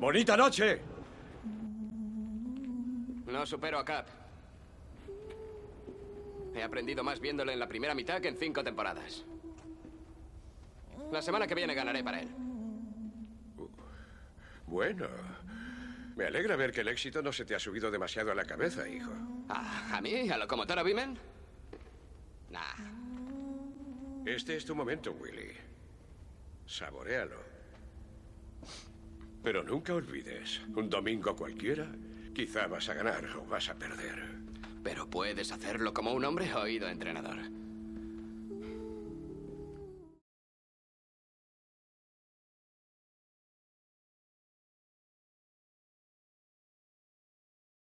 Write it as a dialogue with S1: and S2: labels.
S1: ¡Bonita noche!
S2: No supero a Cap. He aprendido más viéndolo en la primera mitad que en cinco temporadas. La semana que viene ganaré para él.
S1: Bueno, me alegra ver que el éxito no se te ha subido demasiado a la cabeza, hijo.
S2: Ah, ¿A mí? ¿A locomotora Bimen? Nah.
S1: Este es tu momento, Willy. Saborealo. Pero nunca olvides, un domingo cualquiera, quizá vas a ganar o vas a perder.
S2: Pero puedes hacerlo como un hombre oído entrenador.